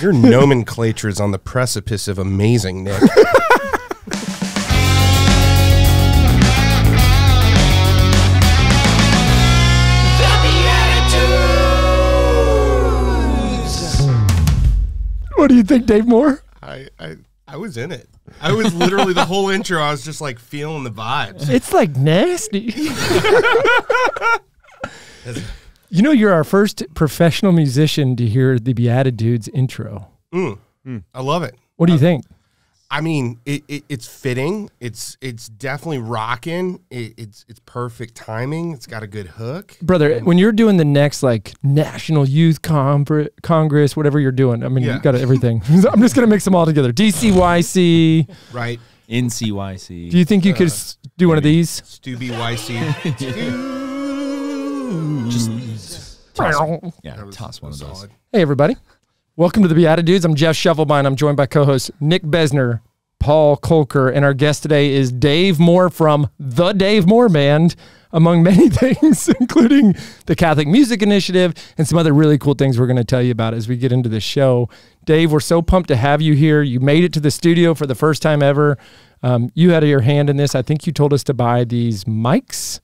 Your nomenclature is on the precipice of amazing, Nick. What do you think, Dave Moore? I, I I was in it. I was literally the whole intro. I was just like feeling the vibes. It's like nasty. You know, you're our first professional musician to hear the BeatiDudes intro. Mm. I love it. What do you think? I mean, it, it, it's fitting. It's it's definitely rocking. It, it's it's perfect timing. It's got a good hook. Brother, when you're doing the next like National Youth Conver- Congress, whatever you're doing, I mean, Yeah. you've got everything. I'm just going to mix them all together. DCYC. Right. NCYC. Do you think you could s- do one of these? Stubby YC. yeah, That was- toss one of those. solid. Hey, everybody. Welcome to the BeatiDudes. I'm Jeff Schiefelbein. I'm joined by co hosts Nick Besner, Paul Kolker, and our guest today is Dave Moore from the Dave Moore Band, among many things, including the Catholic Music Initiative and some other really cool things we're going to tell you about as we get into the show. Dave, we're so pumped to have you here. You made it to the studio for the first time ever. Um, you had your hand in this. I think you told us to buy these mics.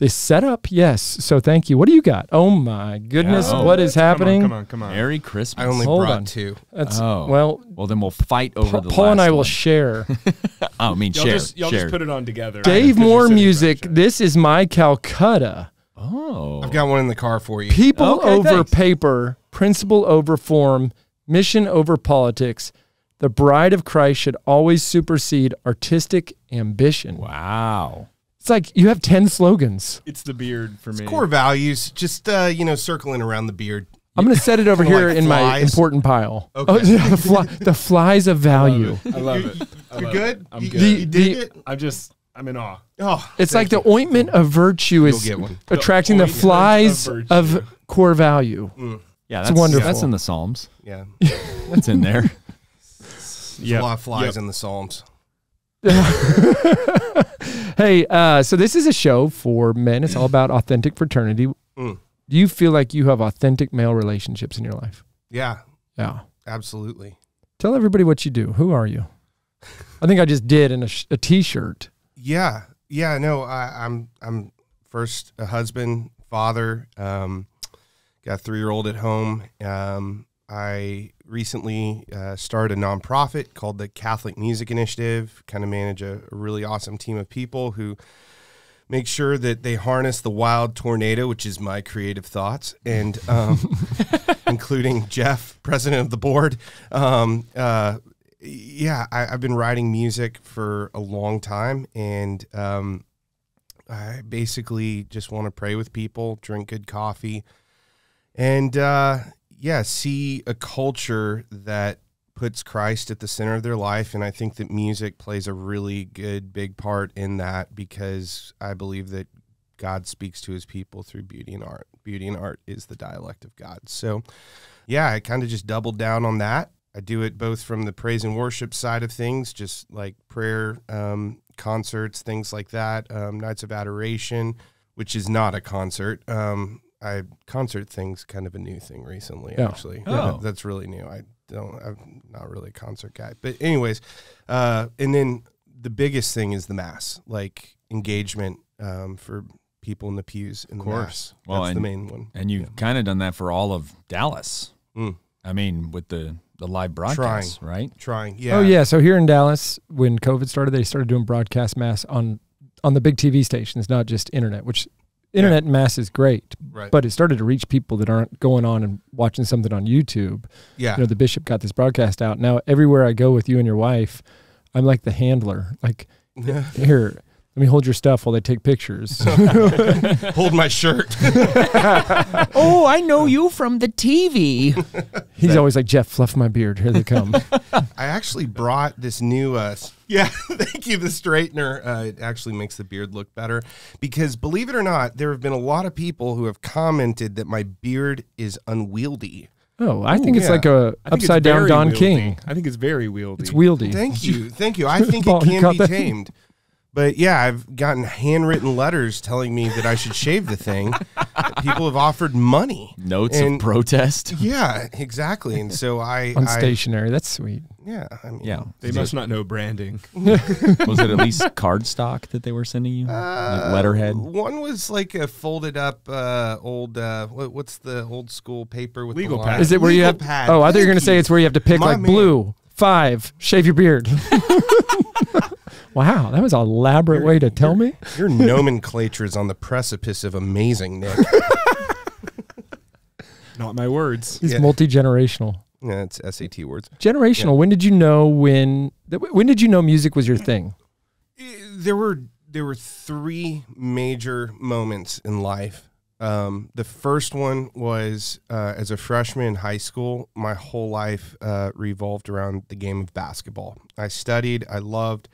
This setup, yes. So thank you. What do you got? Oh my goodness, Oh. what is happening? Come on, come on, come on. Merry Christmas. I only Hold brought on. two. That's Oh. well. well, then we'll fight over Pa- the Paul and last I will one. share. oh, I mean, Y'all share. just y'all share. just put it on together. Dave you're Moore sitting in music. This is my Calcutta. oh. I've got one in the car for you. People oh, Okay, over thanks. paper, principle over form, mission over politics. The bride of Christ should always supersede artistic ambition. Wow. It's like you have 10 slogans. It's the beard for me. Core values, just uh, you know, circling around the beard. I'm going to set it over Kinda here like in my flies. important pile. Okay. Oh, yeah, the, fly, the flies of I love value. it. I love it. I You're love good. it. I'm you, good. The- you dig the- it. I'm just I'm in awe. Oh, It's like thank the ointment of virtue You'll is get one. attracting the, ointment of flies virtue. of core value. you. Yeah, It's that's wonderful. That's in the Psalms. Yeah, That's in there. there's Yep. a lot of flies Yep. in the Psalms. Hey, uh, so this is a show for men. It's all about authentic fraternity. Mm. Do you feel like you have authentic male relationships in your life? Yeah, Yeah. absolutely. Tell everybody what you do. Who are you? I think I just did in a, sh- a t-shirt. Yeah, yeah. No, I, I'm I'm first a husband, father. Um, got a three year old at home. Um, I recently uh, started a nonprofit called the Catholic Music Initiative. Kind of manage a, a really awesome team of people who make sure that they harness the wild tornado, which is my creative thoughts, and um, including Jeff, president of the board. Um, uh, yeah, I, I've been writing music for a long time, and um, I basically just want to pray with people, drink good coffee, and uh, yeah, see a culture that puts Christ at the center of their life. And I think that music plays a really good, big part in that because I believe that God speaks to his people through beauty and art. Beauty and art is the dialect of God. So, yeah, I kind of just doubled down on that. I do it both from the praise and worship side of things, just like prayer, um, concerts, things like that, um, nights of adoration, which is not a concert. Um, I concert things kind of a new thing recently, Yeah. actually. Oh. That- that's really new. I don't. I'm not really a concert guy, but anyways, uh, and then the biggest thing is the mass, like engagement um, for people in the pews. In Of the course. mass. Well, that's the main one. And you've kind of done that for all of Dallas. Mm. I mean, with the, the live broadcasts, right? Trying, yeah. Oh yeah. So here in Dallas, when COVID started, they started doing broadcast mass on on the big TV stations, not just internet. Which internet mass is great, right. but it started to reach people that aren't going on and watching something on YouTube. yeah, you know the bishop got this broadcast out now everywhere i go with you and your wife i'm like the handler like here let me hold your stuff while they take pictures hold my shirt. oh, I know you from the TV. he's always like jeff fluff my beard here they come I actually brought this new. Uh, yeah, thank you. The straightener. Uh, it actually makes the beard look better because, believe it or not, there have been a lot of people who have commented that my beard is unwieldy. oh i think it's yeah. like a upside down don wieldy. king I think it's very wieldy. it's wieldy Thank you, thank you. I think Paul, it can be tamed, But yeah, I've gotten handwritten letters telling me that I should shave the thing. People have offered money. Notes And- of protest. Yeah, exactly. And so I, On I stationary. That's sweet. yeah, I mean, Yeah. They must it, not know branding. was it at least cardstock that they were sending you? Uh, like letterhead? One was like a folded up uh, old uh, what, what's the old school paper with Legal the pad. Is it where you have? pad. Oh, I thought you were gonna say it's where you have to pick My like man. blue five, shave your beard. wow, that was an elaborate way to tell me. Your nomenclature is on the precipice of amazing, Nick. Not my words. He's Yeah. multi generational. yeah, it's SAT words. Generational. When did you know when? When did you know music was your thing? there were there were three major moments in life. Um, the first one was uh, as a freshman in high school. My whole life uh, revolved around the game of basketball. I studied. I loved.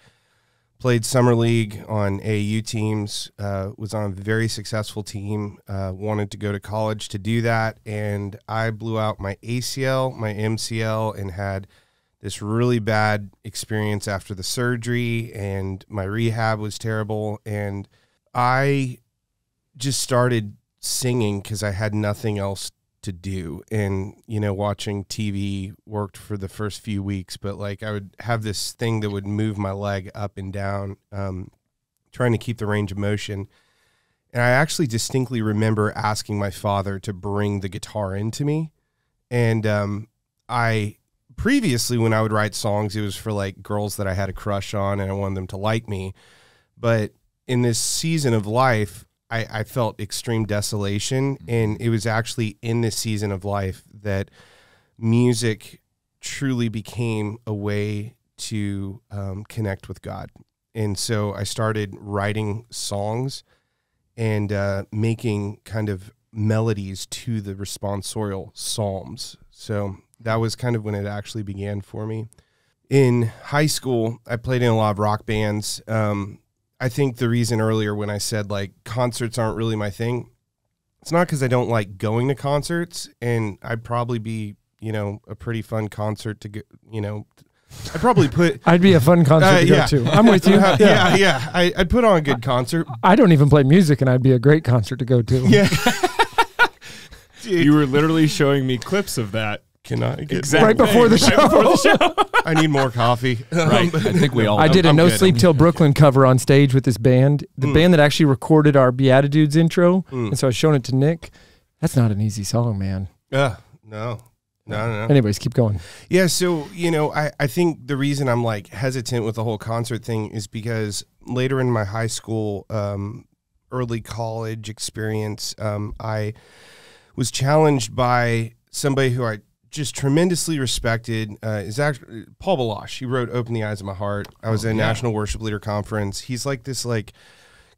Played summer league on AU teams. Uh, was on a very successful team. Uh, wanted to go to college to do that, and I blew out my ACL, my MCL, and had this really bad experience after the surgery and my rehab was terrible and i just started singing because i had nothing else to do. And you know watching tv worked for the first few weeks but like i would have this thing that would move my leg up and down um, trying to keep the range of motion. And i actually distinctly remember asking my father to bring the guitar into me. And um, i previously when I would write songs, it was for like girls that I had a crush on and I wanted them to like me. But in this season of life, I, I felt extreme desolation. And it was actually in this season of life that music truly became a way to um, connect with God. And so I started writing songs and uh, making kind of melodies to the responsorial psalms. So that was kind of when it actually began for me. In high school, I played in a lot of rock bands. Um, I think the reason earlier when I said like concerts aren't really my thing, it's not because I don't like going to concerts, and I'd probably be, you know, a pretty fun concert to get, you know, I'd probably put. I'd be a fun concert Uh, to yeah. go to. I'm with you. yeah, yeah, yeah. I, I'd put on a good concert. I don't even play music, and I'd be a great concert to go to. Yeah. You were literally showing me clips of that. Can I get Exactly. Right before the Right show. before the show. I need more coffee. Right. I think we all. I did a I'm No good. Sleep Till Brooklyn cover on stage with this band, the Mm. band that actually recorded our BeatiDudes intro. Mm. And so I was showing it to Nick. That's not an easy song, man. Uh, no, no, no, no. Anyways, keep going. Yeah, so you know, I I think the reason I'm like hesitant with the whole concert thing is because later in my high school, um, early college experience, um, I was challenged by somebody who I just tremendously respected. Uh, is actually Paul Baloche. He wrote "Open the Eyes of My Heart." I was at a National Worship Leader Conference. He's like this like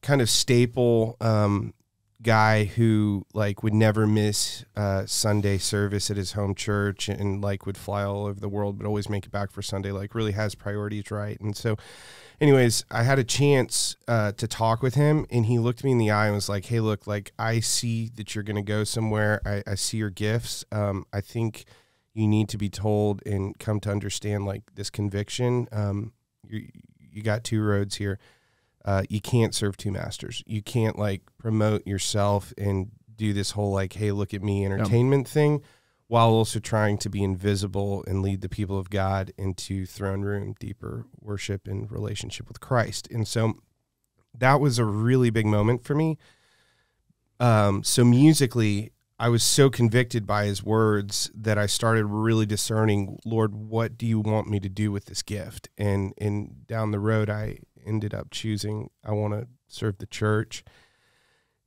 kind of staple um, guy who like would never miss uh, Sunday service at his home church and like would fly all over the world but always make it back for Sunday like really has priorities right and so anyways I had a chance uh, to talk with him and he looked me in the eye and was like hey look like I see that you're gonna go somewhere I, I see your gifts um, I think you need to be told and come to understand like this conviction um, you, you got two roads here uh, you can't serve two masters. You can't like promote yourself and do this whole like, hey, look at me entertainment thing while also trying to be invisible and lead the people of God into throne room, deeper worship and relationship with Christ. And so that was a really big moment for me. Um, so musically, I was so convicted by his words that I started really discerning, Lord, what do you want me to do with this gift? And and down the road, I ended up choosing I want to serve the church.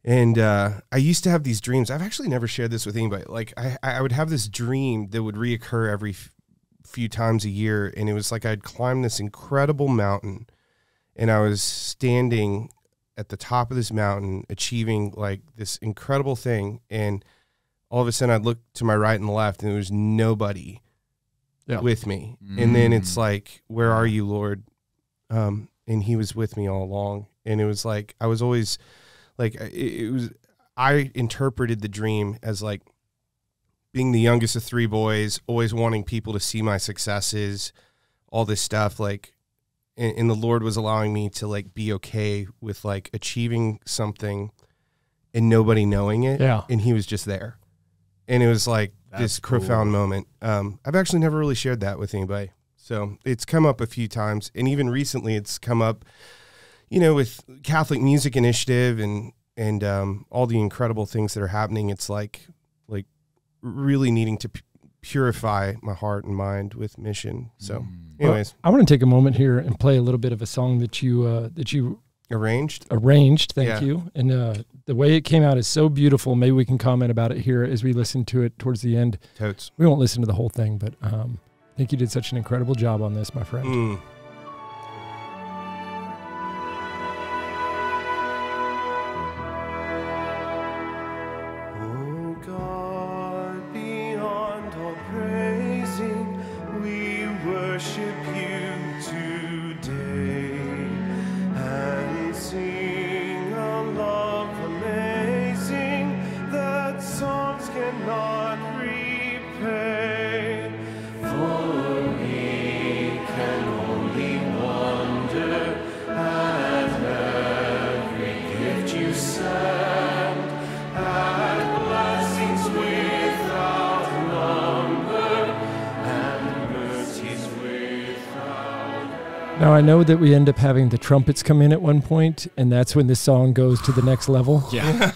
And uh, I used to have these dreams. I've actually never shared this with anybody. Like I, I would have this dream that would reoccur every f- few times a year, and it was like I'd climb this incredible mountain, and I was standing at the top of this mountain, achieving like this incredible thing, and all of a sudden I'd look to my right and left, and there was nobody Yeah. with me. And then it's Mm. like, "Where are you, Lord?" Um, and He was with me all along, and it was like I was always like it, it was. I interpreted the dream as like being the youngest of three boys, always wanting people to see my successes, all this stuff. Like, and, and the Lord was allowing me to like be okay with like achieving something and nobody knowing it. Yeah. And he was just there. And it was like That's this cool. profound moment. Um, I've actually never really shared that with anybody. So it's come up a few times. And even recently it's come up, you know, with Catholic Music Initiative and and um, all the incredible things that are happening. It's like like really needing to pu- purify my heart and mind with mission. So, anyways, I want to take a moment here and play a little bit of a song that you uh, that you arranged. arranged. Thank Yeah. you. And uh, the way it came out is so beautiful. Maybe we can comment about it here as we listen to it towards the end. Totes. We won't listen to the whole thing, but um, I think you did such an incredible job on this, my friend. Mm. I know that we end up having the trumpets come in at one point, and that's when this song goes to the next level. Yeah.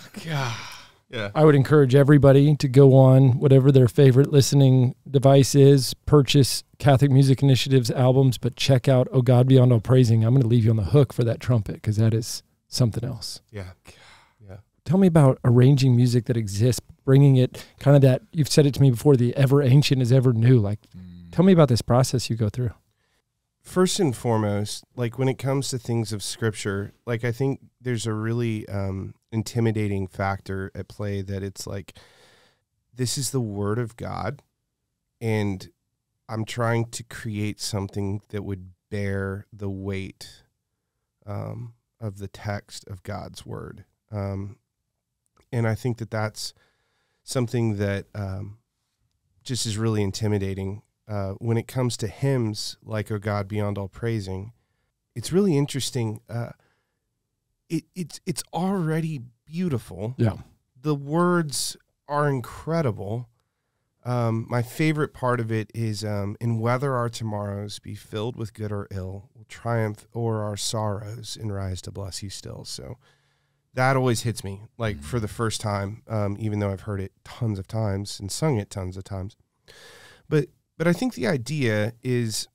Yeah. I would encourage everybody to go on whatever their favorite listening device is, purchase Catholic Music Initiative's albums, but check out Oh God Beyond All Praising. I'm going to leave you on the hook for that trumpet because that is something else. Yeah. Tell me about arranging music that exists, bringing it kind of that, you've said it to me before, the ever ancient is ever new. Like, mm. tell me about this process you go through. First and foremost, like when it comes to things of scripture, like I think there's a really um, intimidating factor at play that it's like, this is the word of God, and I'm trying to create something that would bear the weight um, of the text of God's word. Um, and I think that that's something that um, just is really intimidating uh, when it comes to hymns like "O God Beyond All Praising." It's really interesting. Uh, it, it's it's already beautiful. Yeah. The words are incredible. Um, my favorite part of it is, um, "In whether our tomorrows be filled with good or ill, we'll triumph o'er our sorrows and rise to bless you still." So that always hits me, like for the first time, um, even though I've heard it tons of times and sung it tons of times. But but I think the idea is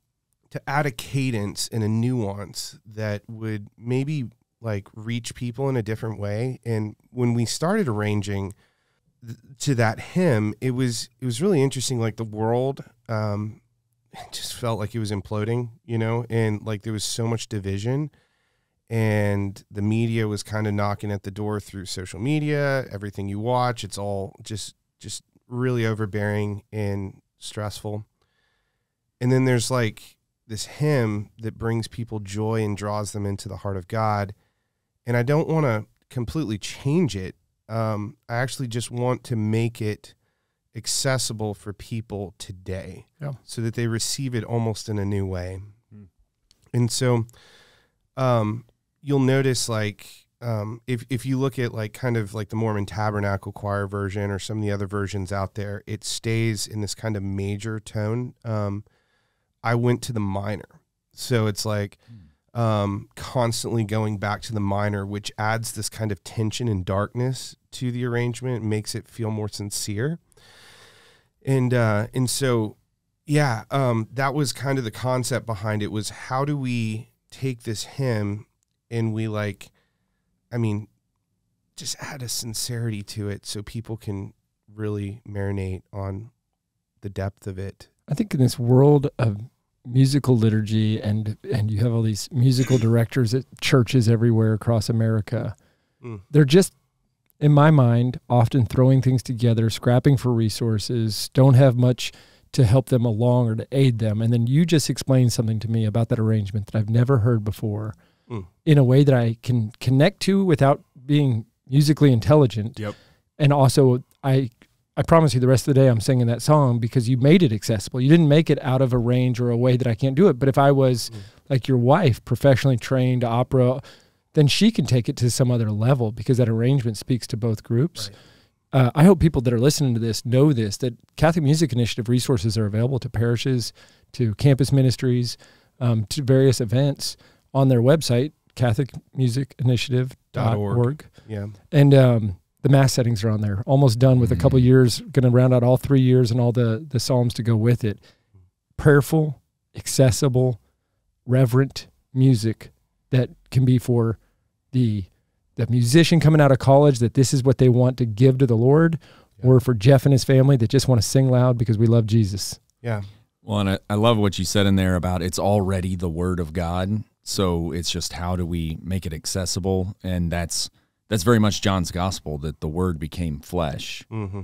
to add a cadence and a nuance that would maybe like reach people in a different way. And when we started arranging th- to that hymn, it was it was really interesting. Like the world um, just felt like it was imploding, you know, and like there was so much division. And the media was kind of knocking at the door through social media. Everything you watch, it's all just just really overbearing and stressful. And then there's like this hymn that brings people joy and draws them into the heart of God. And I don't want to completely change it. Um, I actually just want to make it accessible for people today Yeah. so that they receive it almost in a new way. Hmm. And so um, you'll notice like um, if if you look at like kind of like the Mormon Tabernacle Choir version or some of the other versions out there, it stays in this kind of major tone. Um, I went to the minor, so it's like um, constantly going back to the minor, which adds this kind of tension and darkness to the arrangement, makes it feel more sincere. And uh, and so yeah, um, that was kind of the concept behind it was how do we take this hymn and we like, I mean, just add a sincerity to it so people can really marinate on the depth of it. I think in this world of musical liturgy and and you have all these musical directors at churches everywhere across America. Mm. They're just in my mind often throwing things together, scrapping for resources, don't have much to help them along or to aid them. And then you just explained something to me about that arrangement that I've never heard before Mm. in a way that I can connect to without being musically intelligent. Yep. And also I I promise you the rest of the day I'm singing that song because you made it accessible. You didn't make it out of a range or a way that I can't do it. But if I was Mm. like your wife, professionally trained opera, then she can take it to some other level because that arrangement speaks to both groups. Uh, I hope people that are listening to this know this that Catholic Music Initiative resources are available to parishes, to campus ministries, um, to various events on their website, CatholicMusicInitiative.org. Yeah. And um, the mass settings are on there. Almost done with a couple mm. years. Going to round out all three years and all the the psalms to go with it. Prayerful, accessible, reverent music that can be for the the musician coming out of college that this is what they want to give to the Lord, or for Jeff and his family that just want to sing loud because we love Jesus. Yeah. Well, and I, I love what you said in there about it's already the word of God. So it's just how do we make it accessible? And that's that's very much John's gospel that the word became flesh Mm-hmm.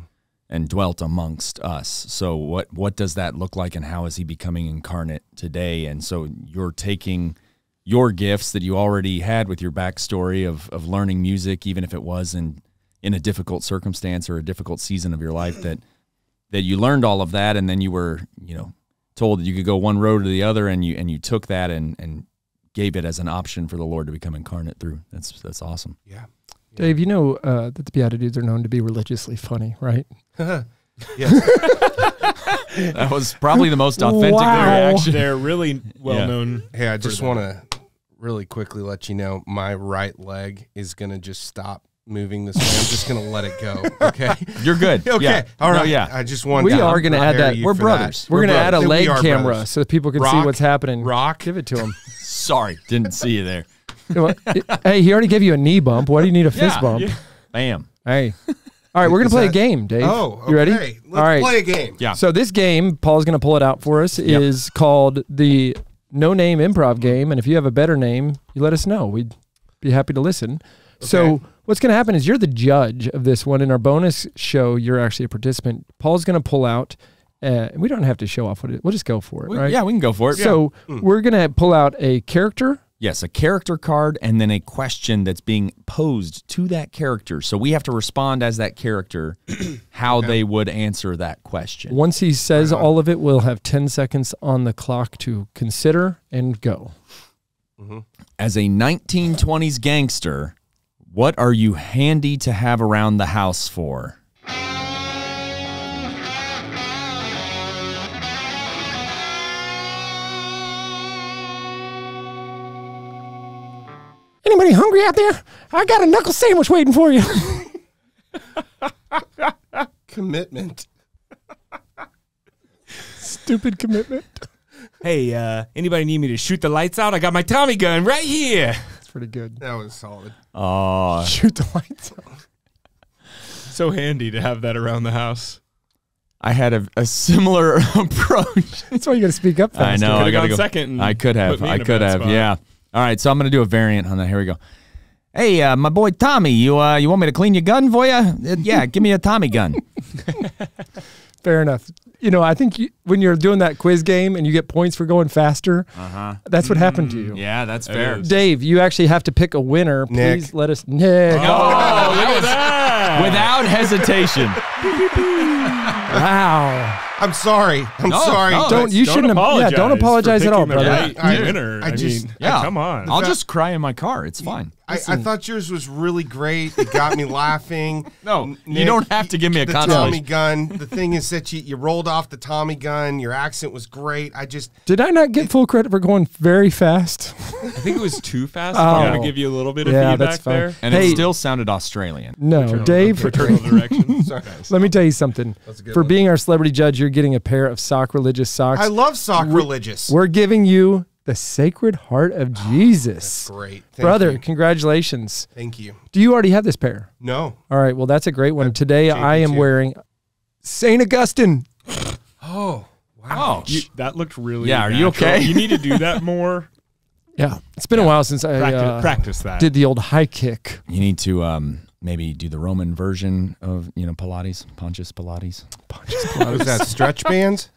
and dwelt amongst us. So what what does that look like and how is he becoming incarnate today? And so you're taking your gifts that you already had with your backstory of of learning music, even if it was in in a difficult circumstance or a difficult season of your life that that you learned all of that and then you were, you know, told that you could go one road or the other and you and you took that and and gave it as an option for the Lord to become incarnate through. That's that's awesome. Yeah. Dave, you know uh, that the BeatiDudes are known to be religiously funny, right? yes. That was probably the most authentic Wow. reaction. They're really well known. Hey, I just want to really quickly let you know my right leg is going to just stop moving this way. I'm just going to let it go. Okay. You're good. Okay. Yeah. All No, yeah. I just want We to are gonna add that. We're for brothers. We're, going to add a leg camera brothers. so that people can see what's happening. Rock. Give it to him. Sorry, didn't see you there. Hey, he already gave you a knee bump. Why do you need a fist Yeah, bump? yeah. Bam. Hey. All right, we're going Is to play a game, Dave. Oh, okay. You ready? Let's All right. play a game. Yeah. So this game, Paul's going to pull it out for us, Yep. is called the No Name Improv Game. And if you have a better name, you let us know. We'd be happy to listen. So what's going to happen is you're the judge of this one. In our bonus show, you're actually a participant. Paul's going to pull out. Uh, we don't have to show off what it. We'll just go for it, We- right? Yeah, we can go for it. So Hmm. we're going to pull out a character. Yes, a character card and then a question that's being posed to that character. So we have to respond as that character how they would answer that question. Once he says uh-huh. all of it, we'll have 10 seconds on the clock to consider and go. Mm-hmm. As a 1920s gangster, what are you handy to have around the house for? Anybody hungry out there? I got a knuckle sandwich waiting for you. Commitment. Stupid commitment. Hey, uh, anybody need me to shoot the lights out? I got my Tommy gun right here. That's pretty good. That was solid. Oh, Shoot the lights out. So handy to have that around the house. I had a, a similar approach. That's why you got to speak up I faster. know. Could've I gotta go. second and I could have. put me I in a could bad have. spot. Yeah. All right. So I'm gonna do a variant on that. Here we go. Hey, uh, my boy Tommy, you uh, you want me to clean your gun for you? Uh, yeah, give me a Tommy gun. Fair enough. You know, I think you, when you're doing that quiz game and you get points for going faster, Uh huh. that's what happened to you. Yeah, that's fair. Dave, you actually have to pick a winner. Nick. Please let us. Nick. Oh, that was that. without hesitation. Wow. I'm sorry. I'm No, sorry. no. Don't you Don't shouldn't have. Yeah, don't apologize at all, picking brother. right I- I- winner. I I, just- mean, Yeah. come on. I'll just cry in my car. It's fine. I, I thought yours was really great. It got me laughing. No, N- you don't have to give me a the. Tommy gun. The thing is that you, you rolled off the Tommy gun. Your accent was great. I just Did I not get full credit for going very fast? I think it was too fast. Oh. I'm going to give you a little bit of Yeah, feedback that's fine. there. And Hey. it still sounded Australian. No, Dave. Fraternal direction. sorry. Let me tell you something. That's a good For one. being our celebrity judge, you're getting a pair of sock religious socks. I love sock religious. We're giving you the Sacred Heart of Jesus. Great, Thank Brother, you. congratulations. Thank you. Do you already have this pair? No. All right, well, that's a great one. Today I am JP2. wearing St. Augustine. Oh. wow. You, that looked really. Yeah, are you okay? You need to do that more. Yeah, it's been a while since I Practice, uh, practice that. did the old high kick. you need to um, maybe do the Roman version of you know Pilates, Pontius Pilates. What was that? Stretch bands?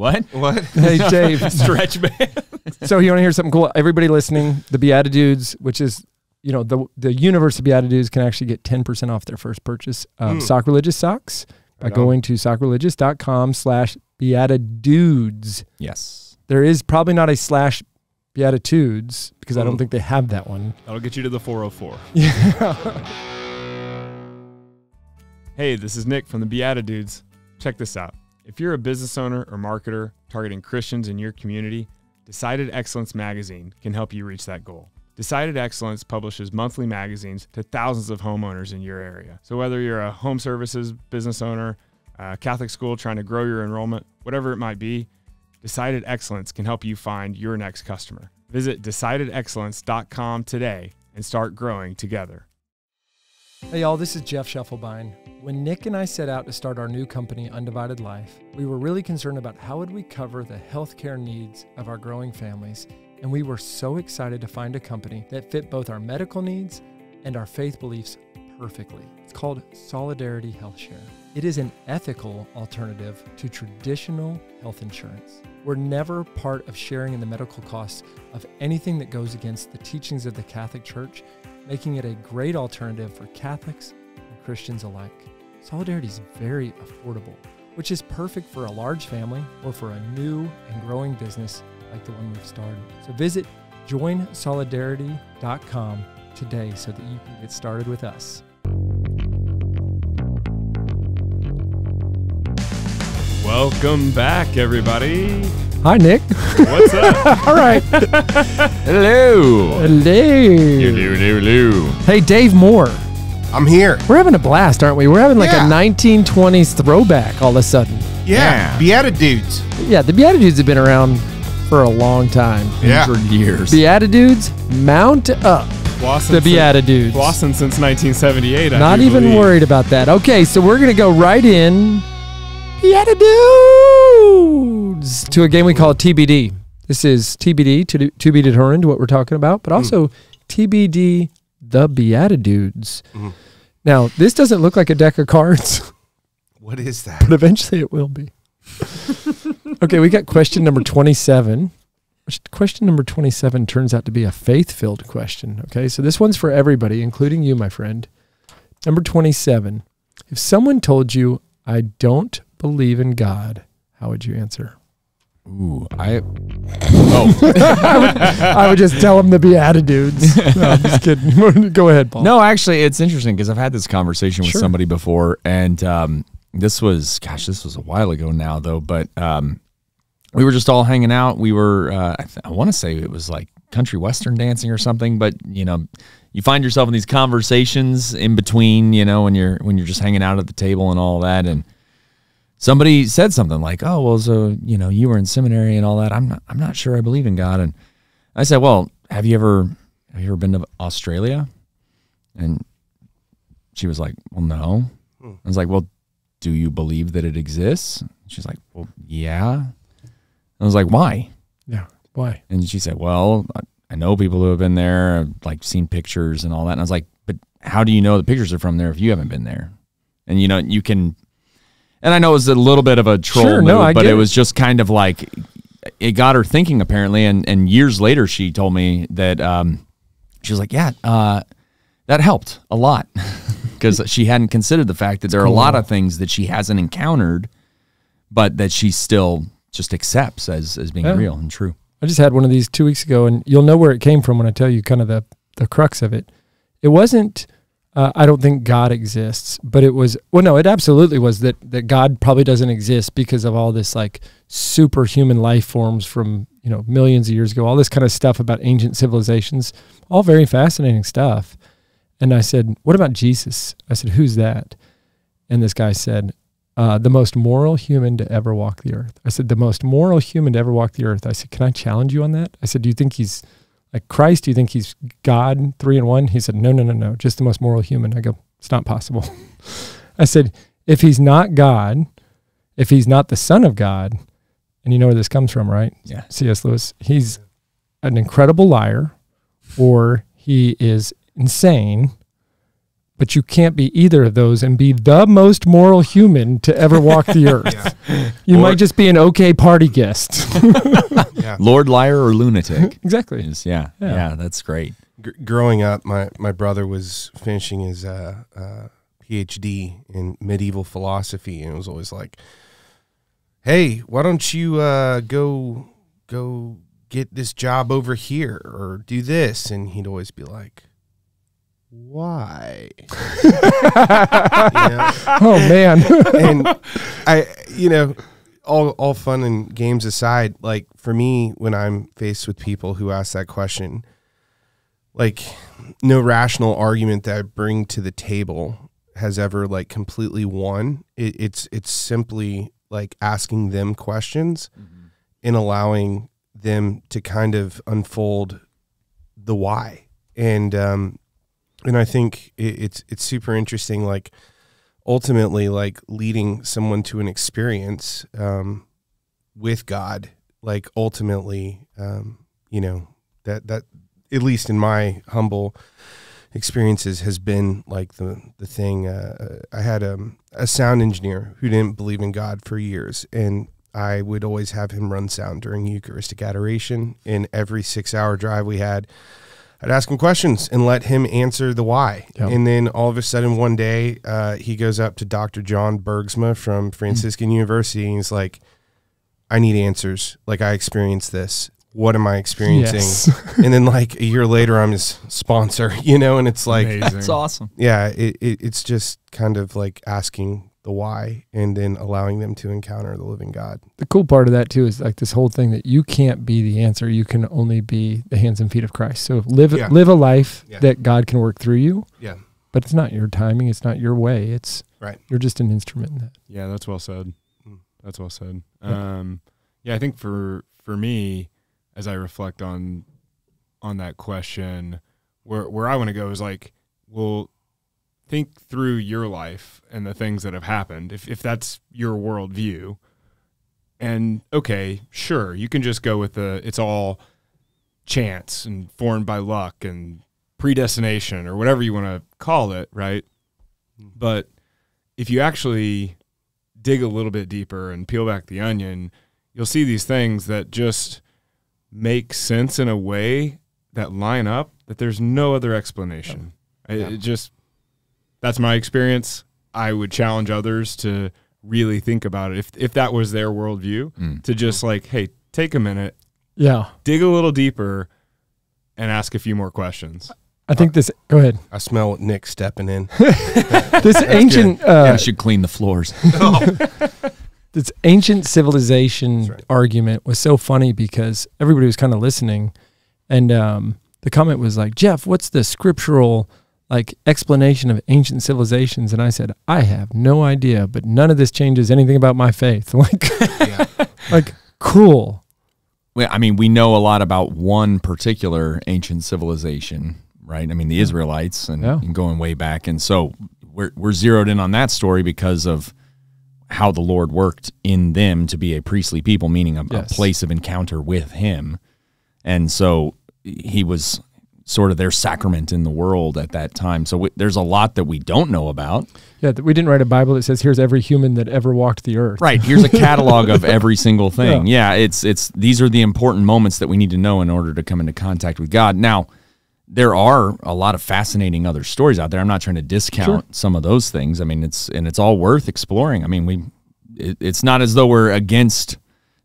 What? What? Hey, Dave. Stretch band. so you want to hear something cool? Everybody listening, the BeatiDudes, which is you know the the universe of BeatiDudes, can actually get ten percent off their first purchase of Mm. sock religious socks by Right going to sockreligious.com slash beatidudes. Yes. There is probably not a slash Beatitudes because I don't Mm. think they have that one. That'll get you to the 404. Yeah. Hey, this is Nick from the BeatiDudes. Check this out. If you're a business owner or marketer targeting Christians in your community, Decided Excellence magazine can help you reach that goal. Decided Excellence publishes monthly magazines to thousands of homeowners in your area. So whether you're a home services business owner, a Catholic school trying to grow your enrollment, whatever it might be, Decided Excellence can help you find your next customer. Visit decidedexcellence.com today and start growing together. Hey, y'all, this is Jeff Schiefelbein. When Nick and I set out to start our new company, Undivided Life, we were really concerned about how would we cover the healthcare needs of our growing families, and we were so excited to find a company that fit both our medical needs and our faith beliefs perfectly. It's called Solidarity Health Share. It is an ethical alternative to traditional health insurance. We're never part of sharing in the medical costs of anything that goes against the teachings of the Catholic Church making it a great alternative for Catholics and Christians alike. Solidarity is very affordable, which is perfect for a large family or for a new and growing business like the one we've started. So visit joinsolidarity.com today so that you can get started with us. Welcome back, everybody. Hi, Nick. What's up? All right. Hello. Hello. Hello, hello. Hey, Dave Moore. I'm here. We're having a blast, aren't we? We're having like Yeah. a 1920s throwback all of a sudden. Yeah. Yeah. Beatitudes. Yeah, the Beatitudes have been around for a long time. Yeah. Hundred years. Beatitudes, mount up. Blossom The Beatitudes. Blossom since 1978. I Not do even believe. worried about that. Okay, so we're going to go right in Beatitudes to a game we call TBD. This is TBD, to, to be determined, what we're talking about, but hmm. also TBD, the BeatiDudes. Mhm. Now, this doesn't look like a deck of cards, What is that? but eventually it will be. okay, we got question number 27. Which- Question number 27 turns out to be a faith filled question. Okay, so this one's for everybody, including you, my friend. Number 27. If someone told you, I don't believe in God, how would you answer? Ooh, I. Oh I would just tell them the Beatitudes. No, I'm just kidding. Go ahead, Paul. no, actually, it's interesting because I've had this conversation with Sure. somebody before, and um, this was, gosh, this was a while ago now, though. But um, we were just all hanging out. We were, uh, I, th- I want to say it was like country western dancing or something. But you know, you find yourself in these conversations in between, you know, when you're when you're just hanging out at the table and all that, and somebody said something like, "Oh, well, so you know, you were in seminary and all that. I'm not, I'm not sure I believe in God." And I said, "Well, have you ever, have you ever been to Australia?" And she was like, "Well, no." Hmm. I was like, "Well, do you believe that it exists?" She's like, "Well, yeah." I was like, "Why?" Yeah. Why? And she said, "Well, I, I know people who have been there, I've, like seen pictures and all that." And I was like, "But how do you know the pictures are from there if you haven't been there?" And you know, you can. And I know it was a little bit of a troll Sure, move, no, but it it. was just kind of like it got her thinking apparently. And and years later, she told me that um, she was like, "Yeah, uh, that helped a lot." Because she hadn't considered the fact that there are a lot of things that she hasn't encountered, but that she still just accepts as as being Yeah. real and true. I just had one of these two weeks ago, and you'll know where it came from when I tell you kind of the, the crux of it. It wasn't, uh, I don't think God exists, but it was, well, no, it absolutely was that, that God probably doesn't exist because of all this like superhuman life forms from, you know, millions of years ago, all this kind of stuff about ancient civilizations, all very fascinating stuff. And I said, What about Jesus? I said, Who's that? And this guy said, uh, the most moral human to ever walk the earth. I said, the most moral human to ever walk the earth. I said, can I challenge you on that? I said, do you think he's like Christ? Do you think he's God, three in one? He said, no, no, no, no, just the most moral human. I go, it's not possible. I said, if he's not God, if he's not the son of God, and you know where this comes from, right? Yeah. C.S. Lewis, he's an incredible liar or he is insane. But you can't be either of those and be the most moral human to ever walk the earth. You Or- might just be an okay party guest. Yeah. Lord liar or lunatic. exactly. is yeah, Yeah. yeah, that's great. G- growing up, my, my brother was finishing his uh, uh, PhD in medieval philosophy, and it was always like, "Hey, why don't you uh, go go get this job over here or do this and he'd always be like why You know? Oh man. and I, you know, all all fun and games aside, like for me, when I'm faced with people who ask that question, like no rational argument that I bring to the table has ever like completely won. It, it's it's simply like asking them questions and allowing them to kind of unfold the why. And um, and I think it, it's it's super interesting. Like ultimately like leading someone to an experience um, with God, like ultimately, um, you know, that that at least in my humble experiences has been like the the thing. Uh, I had a, a sound engineer who didn't believe in God for years, and I would always have him run sound during Eucharistic adoration. In every six hour drive we had, I'd ask him questions and let him answer the why. Yeah. And then all of a sudden, one day, uh, he goes up to Dr. John Bergsma from Franciscan University and he's like, I need answers. Like, I experienced this. What am I experiencing? Yes. and then, like, a year later, I'm his sponsor, you know? And it's like, Amazing. That's awesome. yeah, it, it, it's just kind of like asking the why and then allowing them to encounter the living God. the cool part of that too is like this whole thing that you can't be the answer. You can only be the hands and feet of Christ. So live Yeah. live a life Yeah. that God can work through you. Yeah. But it's not your timing. It's not your way. It's Right. You're just an instrument in that. Yeah, that's well said. Mm. That's well said. Yeah. Um, yeah, I think for for me, as I reflect on on that question, where where I want to go is like, well, think through your life and the things that have happened. If if that's your worldview, and okay, sure, you can just go with the it's all chance and formed by luck and predestination or whatever you want to call it, right? Mm-hmm. But if you actually dig a little bit deeper and peel back the onion, you'll see these things that just make sense in a way that line up that there's no other explanation. It- It, just that's my experience. I would challenge others to really think about it if if that was their worldview Mm. to just like, hey, take a minute, Yeah. dig a little deeper, and ask a few more questions. I think this. Go ahead. I smell Nick stepping in. This ancient, Yeah, uh, I should clean the floors. this ancient civilization right. argument was so funny because everybody was kind of listening, and um, the comment was like, "Jeff, what's the scriptural like explanation of ancient civilizations?" And I said, "I have no idea, but none of this changes anything about my faith." Like, yeah. like cool. Well, I mean, we know a lot about one particular ancient civilization, right? I mean, the Israelites, and, Yeah. and going way back, and so we're we're zeroed in on that story because of how the Lord worked in them to be a priestly people, meaning a, Yes. a place of encounter with Him, and so He was sort of their sacrament in the world at that time. So we, there's a lot that we don't know about. Yeah, we didn't write a Bible that says, "Here's every human that ever walked the earth." Right. Here's a catalog of every single thing. Yeah. it's it's these are the important moments that we need to know in order to come into contact with God. Now, there are a lot of fascinating other stories out there. I'm not trying to discount Sure. some of those things. I mean, it's and it's all worth exploring. I mean, we it, it's not as though we're against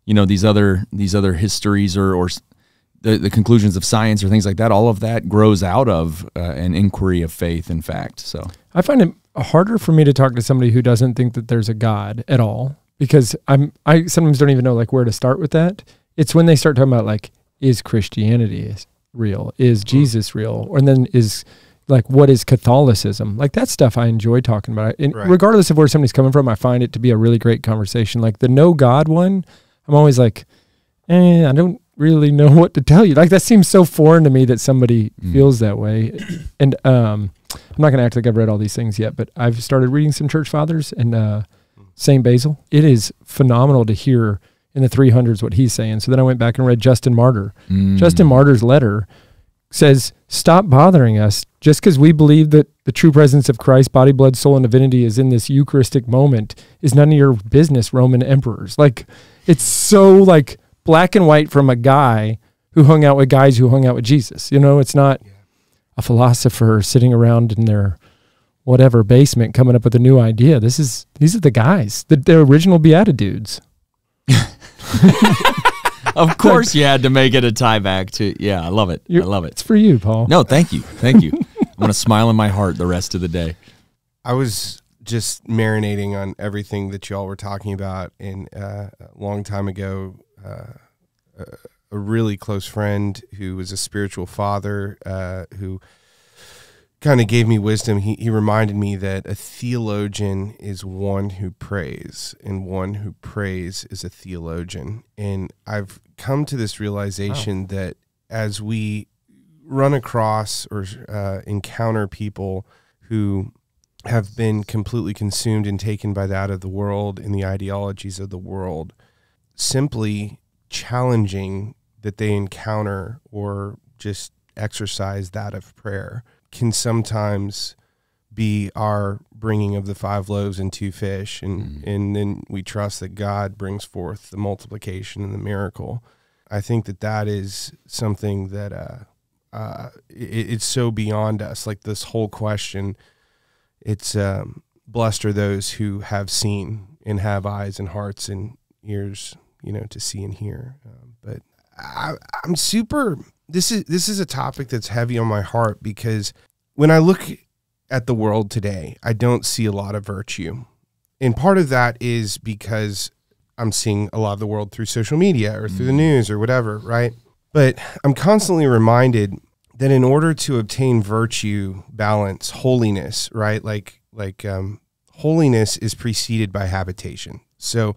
you know these other these other histories or or the, the conclusions of science or things like that. All of that grows out of uh, an inquiry of faith, in fact. So I find it harder for me to talk to somebody who doesn't think that there's a God at all because I'm I sometimes don't even know like where to start with that. It's when they start talking about like is Christianity real? Is Jesus real? And then is like what is Catholicism? Like that stuff I enjoy talking about. And Right. regardless of where somebody's coming from, I find it to be a really great conversation. Like the no God one, I'm always like, eh, I don't really know what to tell you. Like that seems so foreign to me that somebody Mm. feels that way. And um I'm not going to act like I've read all these things yet, but I've started reading some church fathers and uh, St. Basil. It is phenomenal to hear in the 300s what he's saying. So then I went back and read Justin Martyr. mm, Justin Martyr's letter says, Stop bothering us. Just because we believe that the true presence of Christ, body, blood, soul, and divinity is in this Eucharistic moment is none of your business, Roman emperors. Like, it's so like black and white from a guy who hung out with guys who hung out with Jesus. You know, it's not a philosopher sitting around in their whatever basement coming up with a new idea. This is these are the guys, the, the original Beatitudes. of course, you had to make it a tie back to. Yeah, I love it. I You're- love it. It's for you, Paul. No, thank you, thank you. I'm gonna smile in my heart the rest of the day. I was just marinating on everything that y'all were talking about. And uh, a long time ago, a, a really close friend who was a spiritual father uh, who kind of gave me wisdom. He, he reminded me that a theologian is one who prays, and one who prays is a theologian. And I've come to this realization that as we run across or uh, encounter people who have been completely consumed and taken by that of the world and the ideologies of the world, simply challenging that they encounter or just exercise that of prayer can sometimes be our bringing of the five loaves and two fish. And and then we trust that God brings forth the multiplication and the miracle. I think that that is something that uh uh it, it's so beyond us. Like this whole question it's um blessed are those who have seen and have eyes and hearts and ears you know to see and hear. Um, but I, i'm super this is this is a topic that's heavy on my heart because when i look at the world today i don't see a lot of virtue. And part of that is because i'm seeing a lot of the world through social media or through the news or whatever right? But i'm constantly reminded that in order to obtain virtue balance holiness right? Like like um, holiness is preceded by habitation. So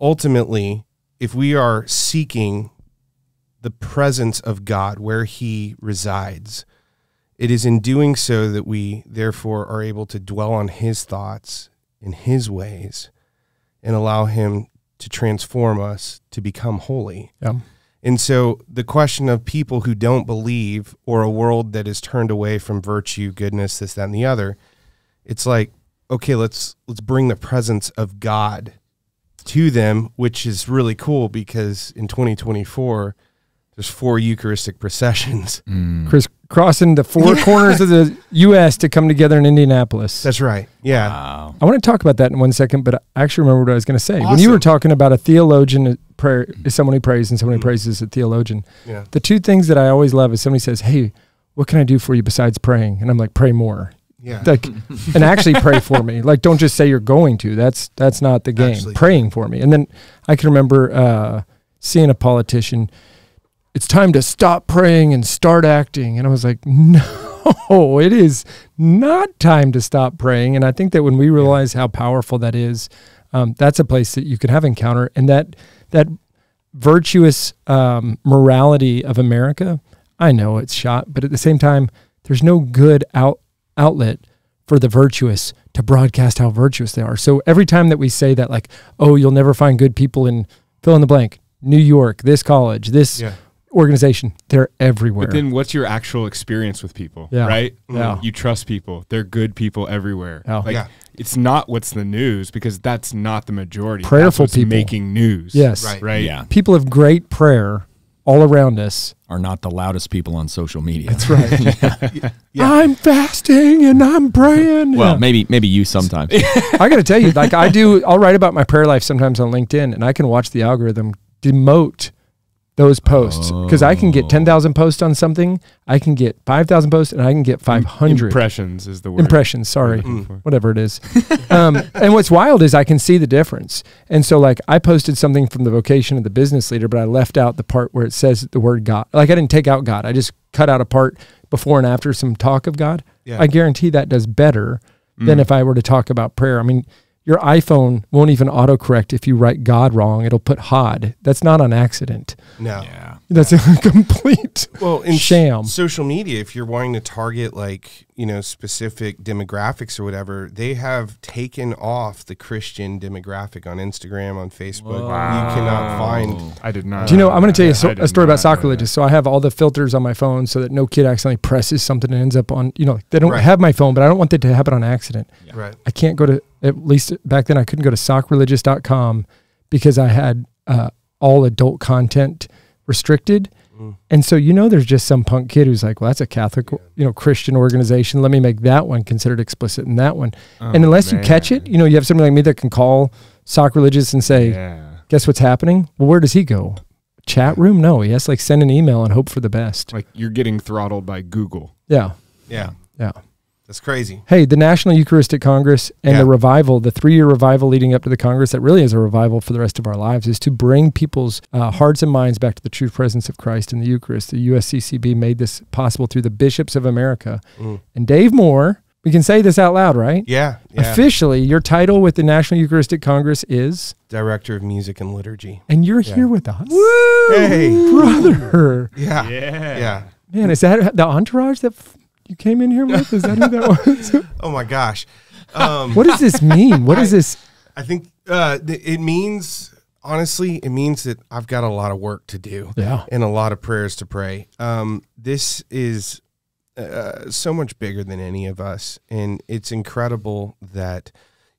ultimately if we are seeking the presence of god where he resides it is in doing so that we therefore are able to dwell on his thoughts and his ways and allow him to transform us to become holy Yeah. and so the question of people who don't believe or a world that is turned away from virtue, goodness, this, that, and the other, it's like, okay, let's let's bring the presence of God to them, which is really cool because in 2024, there's four Eucharistic processions. Mm. Chris crossing the four corners of the U.S. to come together in Indianapolis. That's right. Yeah. Wow. I want to talk about that in one second, but I actually remember what I was going to say. When you were talking about a theologian uh, prayer mm. is someone who prays and someone who mm. prays is a theologian. Yeah. The two things that I always love is somebody says, "Hey, what can I do for you besides praying?" And I'm like, "Pray more." Yeah. Like, and actually pray for me. Like, don't just say you're going to. That's that's not the game. Actually. Praying for me. And then I can remember uh, seeing a politician. It's time to stop praying and start acting. And I was like, no, it is not time to stop praying. And I think that when we realize how powerful that is, um, that's a place that you can have encounter. And that that virtuous um, morality of America, I know it's shot, but at the same time, there's no good out outlet for the virtuous to broadcast how virtuous they are. So every time that we say that, like, oh, you'll never find good people in fill in the blank, New York, this college, this Yeah. organization, they're everywhere. But then what's your actual experience with people? Yeah. Right? Yeah. Mm, you trust people. They're good people everywhere. Yeah. Like Yeah. it's not what's the news because that's not the majority. Prayerful that's what's people. making news. Yes. Right. Right. Yeah. people of great prayer all around us. Are not the loudest people on social media. That's right. Yeah. Yeah. I'm fasting and I'm praying. Well, Yeah. maybe maybe you sometimes. I got to tell you, like I do, I'll write about my prayer life sometimes on LinkedIn, and I can watch the algorithm demote those posts because I can get ten thousand posts on something, I can get five thousand posts, and I can get five hundred Impressions is the word. impressions. Sorry, looking for. whatever it is. um, and what's wild is I can see the difference. And so, like, I posted something from the vocation of the business leader, but I left out the part where it says the word God. Like, I didn't take out God. I just cut out a part before and after some talk of God. Yeah. I guarantee that does better than Mm. if I were to talk about prayer. I mean, your iPhone won't even autocorrect if you write God wrong. It'll put Hod. That's not an accident. No. yeah. That's a complete Well, in sham. social media, if you're wanting to target like you know specific demographics or whatever, they have taken off the Christian demographic on Instagram, on Facebook. You cannot find. I did not. Do you know? I'm going to tell you a, I so- a story about know that. sacrilegious. So I have all the filters on my phone so that no kid accidentally presses something and ends up on. You know, they don't Right. have my phone, but I don't want that to happen on accident. Right. I can't go to at least back then I couldn't go to sockreligious.com because I had uh, all adult content restricted. Mm. And so you know there's just some punk kid who's like, well, that's a Catholic, you know, Christian organization. Let me make that one considered explicit and that one. Oh, and unless you catch it, you know, you have somebody like me that can call sacrilegious and say, yeah. guess what's happening? Well, where does he go? chat room? No, he has to like send an email and hope for the best. Like you're getting throttled by Google. Yeah. Yeah. Yeah. That's crazy. Hey, the National Eucharistic Congress and the revival, the three year revival leading up to the Congress, that really is a revival for the rest of our lives, is to bring people's uh, hearts and minds back to the true presence of Christ in the Eucharist. The USCCB made this possible through the bishops of America. Mm. And Dave Moore, we can say this out loud, right? Yeah. Yeah. Officially, your title with the National Eucharistic Congress is, Director of Music and Liturgy. and you're Yeah. here with us. Hey. Brother. Yeah. Yeah. Yeah. Man, is that the entourage that f- you came in here with? Is that who that was? Oh my gosh. Um, what does this mean? What is I- this? I think uh, it means, honestly, it means that I've got a lot of work to do Yeah. and a lot of prayers to pray. Um, this is uh, so much bigger than any of us. And it's incredible that,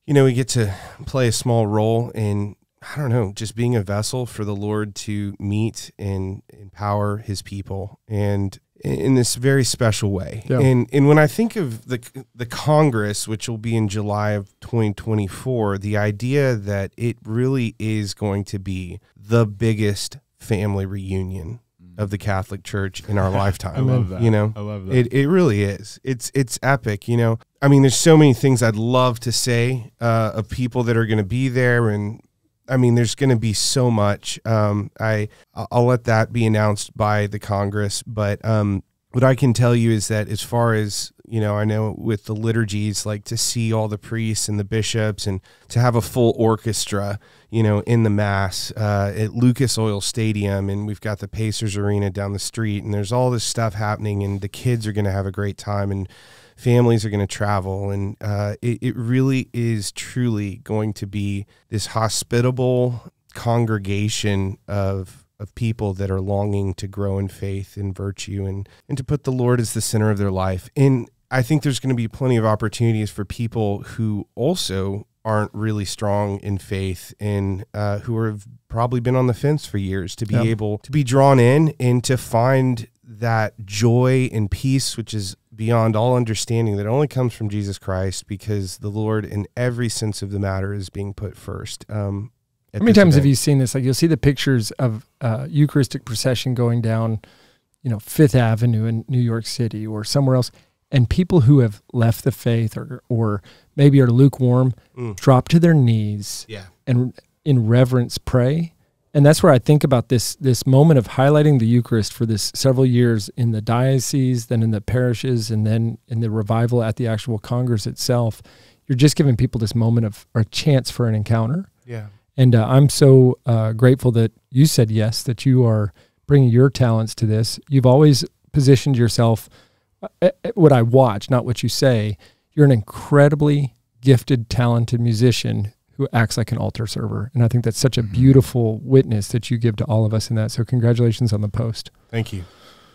you know, we get to play a small role in, I don't know, just being a vessel for the Lord to meet and empower his people. And in this very special way. Yeah. And and when I think of the the Congress, which will be in July of 2024, the idea that it really is going to be the biggest family reunion of the Catholic Church in our lifetime. I love that. You know, I love that. it it really is. It's it's epic. You know, I mean, there's so many things I'd love to say uh, of people that are going to be there, and I mean, there's going to be so much. Um, I I'll let that be announced by the Congress, but um, what I can tell you is that as far as you know, I know with the liturgies, like to see all the priests and the bishops, and to have a full orchestra, you know, in the mass uh, at Lucas Oil Stadium, and we've got the Pacers Arena down the street, and there's all this stuff happening, and the kids are going to have a great time, and families are going to travel, and uh, it, it really is truly going to be this hospitable congregation of of people that are longing to grow in faith and virtue and and to put the Lord as the center of their life. And I think there's going to be plenty of opportunities for people who also aren't really strong in faith and uh, who have probably been on the fence for years to be Yeah. able to be drawn in and to find that joy and peace which is beyond all understanding that only comes from Jesus Christ because the Lord in every sense of the matter is being put first. Um, How many times have you seen this? Like you'll see the pictures of uh, Eucharistic procession going down, you know, Fifth Avenue in New York City or somewhere else, and people who have left the faith or or maybe are lukewarm Mm. drop to their knees Yeah. and in reverence pray. And that's where I think about this this moment of highlighting the Eucharist for this several years in the diocese, then in the parishes, and then in the revival at the actual Congress itself. You're just giving people this moment of or a chance for an encounter. Yeah. And uh, I'm so uh, grateful that you said yes, that you are bringing your talents to this. You've always positioned yourself, uh, uh, what I watch, not what you say. You're an incredibly gifted, talented musician who acts like an altar server. And I think that's such a beautiful witness that you give to all of us in that. So, congratulations on the post. Thank you.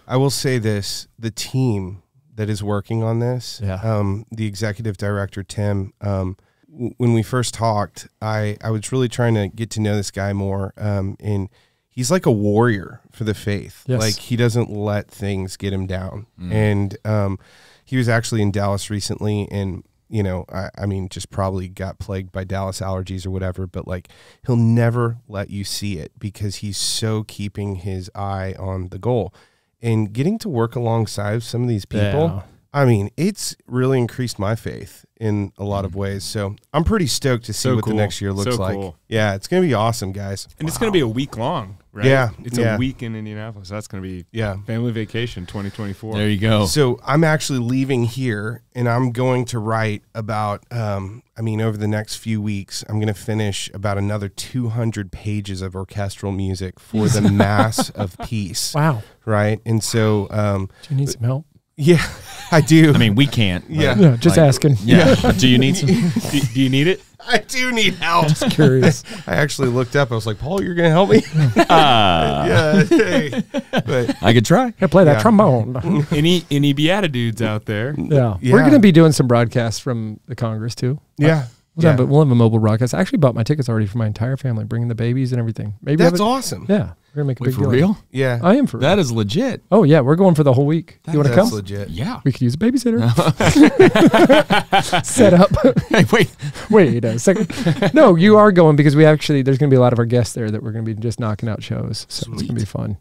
I will say this: the team that is working on this, Yeah. um, the executive director Tim. Um, when we first talked, I I was really trying to get to know this guy more, um, and he's like a warrior for the faith. Yes. Like he doesn't let things get him down. Mm. And um, he was actually in Dallas recently, and you know, I, I mean, just probably got plagued by Dallas allergies or whatever. But like, he'll never let you see it because he's so keeping his eye on the goal. And getting to work alongside some of these people, I mean, it's really increased my faith in a lot of ways. So I'm pretty stoked to see So what cool. the next year looks So like. cool. Yeah, it's gonna be awesome, guys. And it's going to be a week long, right? Yeah, It's yeah. a week in Indianapolis. That's going to be Yeah. family vacation 2024. There you go. So I'm actually leaving here, and I'm going to write about. Um, I mean, over the next few weeks, I'm going to finish about another 200 pages of orchestral music for the Mass of Peace. Wow. Right, and so um, Do you need some help? Yeah, I do. I mean, we can't. Yeah. Yeah, just like, asking. Yeah. but do you need some? do, do you need it? I do need help. Just Curious. I actually looked up. I was like, Paul, you're going to help me? Ah, yeah. Hey. But I could try. Here, play that Yeah. trombone. Any any BeatiDudes out there? yeah. Yeah. We're going to be doing some broadcasts from the Congress too. yeah, We'll, have, Yeah. a- we'll have a mobile broadcast. I actually bought my tickets already for my entire family, bringing the babies and everything. Maybe That's awesome. Yeah, we're gonna make a Wait, big for deal. real? Yeah. I am for real. That is legit. oh yeah, we're going for the whole week. you want to That's come? legit. Yeah. We could use a babysitter. Set up. hey, wait. Wait a second. No, you are going because we actually there's going to be a lot of our guests there that we're going to be just knocking out shows. So it's going to be fun.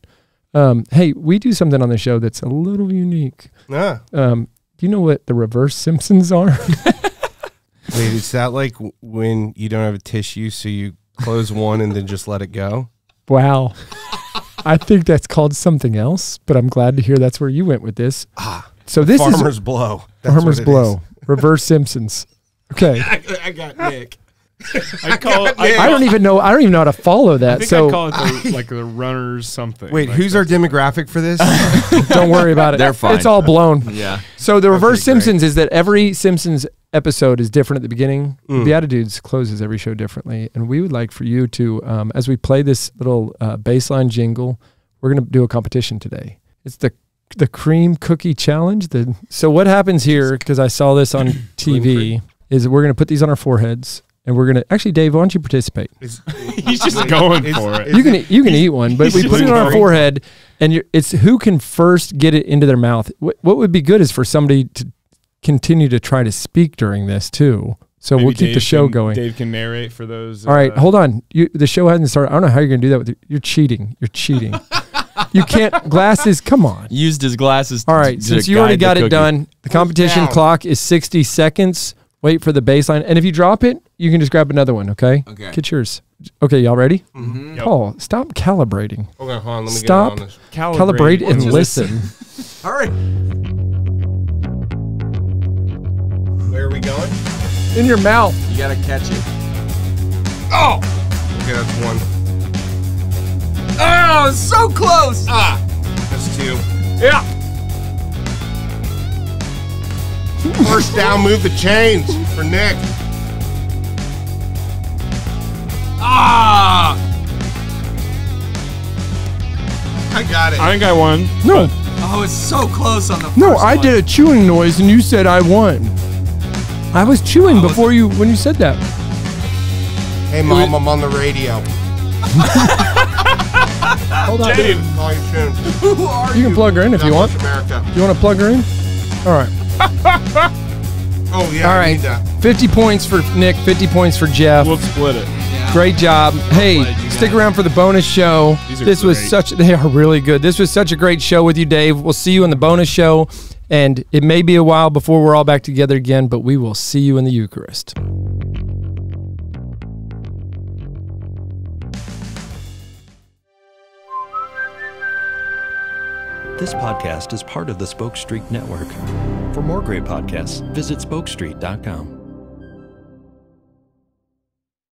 Um, hey, we do something on the show that's a little unique. Ah. Um, do you know what the reverse Simpsons are? Wait, is that like when you don't have a tissue, so you close one and then just let it go? wow. I think that's called something else, but I'm glad to hear that's where you went with this. Ah, So this is farmer's blow. That's Farmer's what it Blow, reverse Simpsons. Okay. I, I got Nick. I call it. I, I don't even know. I don't even know how to follow I that. think So I call it the, like the runners something. Wait, like who's our demographic for this? don't worry about it. They're fine. It's all blown. Yeah. So the reverse great. Simpsons is that every Simpsons episode is different at the beginning. Mm. The BeatiDudes closes every show differently, and we would like for you to, um, as we play this little uh, bassline jingle, we're going to do a competition today. It's the the cream cookie challenge. The so what happens here? Because I saw this on TV, is we're going to put these on our foreheads, and we're going to actually, Dave, why don't you participate? Is- He's just going is- for it. you can you can eat one, but we put it on our forehead, and you're, it's who can first get it into their mouth. What, what would be good is for somebody to continue to try to speak during this too. So Maybe we'll keep the show can- going. Dave can narrate for those. All right, uh, hold on. You, the show hasn't started. I don't know how you're going to do that. With your, you're cheating. You're cheating. you can't glasses. Come on. Used his glasses. All right, to since you already got it cookie. done, the competition down. clock is 60 seconds. Wait for the bassline, and if you drop it, you can just grab another one. Okay. Okay. Get yours. Okay, y'all ready? Mhm. Yep. Paul, stop calibrating. Hold on, hold on. Let me Stop. get on this. Calibrate and listen. All right. We going? In your mouth. You got to catch it. Oh! Okay, that's one. Oh, so close. Ah! That's two. Yeah. First down, move the chains for Nick. Ah. I got it. I think I won. No, Oh, it's so close on the. no, I one. did a chewing noise and you said I won. I was chewing Oh, was before you when you said that. hey, mom, I'm on the radio. Hold on. Dave. Call you soon. Who are You You can plug her in if you want. God bless America. You want to plug her in? All right. Oh yeah. All I need that. 50 points for Nick, 50 points for Jeff. We'll split it. Great job. Hey, glad you stick around for the bonus show. These are This was such they are really good. This was such a great show with you, Dave. We'll see you in the bonus show. And it may be a while before we're all back together again, but we will see you in the Eucharist. This podcast is part of the Spoke Street Network. For more great podcasts, visit spokestreet.com.